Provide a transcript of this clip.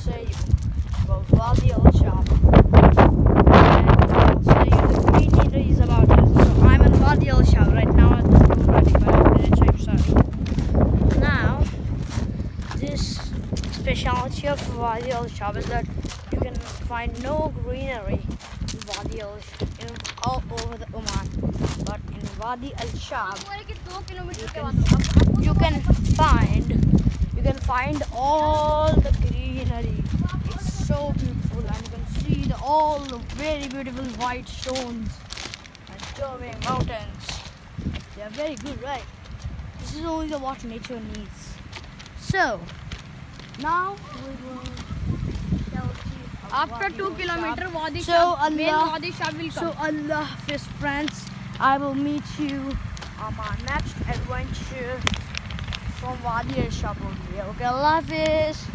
I'll show you about I'm in Wadi Al Shab right now. Now this speciality of Wadi Al Shab is that you can find no greenery in Wadi el-shab all over the Oman. But in Wadi Al Shab you can, you can find you can find all the all very beautiful white stones and curving mountains. They are very good, right? This is only the water nature needs. So, now we will. After two kilometer, Wadi so Shah, will come. So Allah Hafiz friends, I will meet you on my next adventure from Wadi Shah. Okay, Allah Hafiz.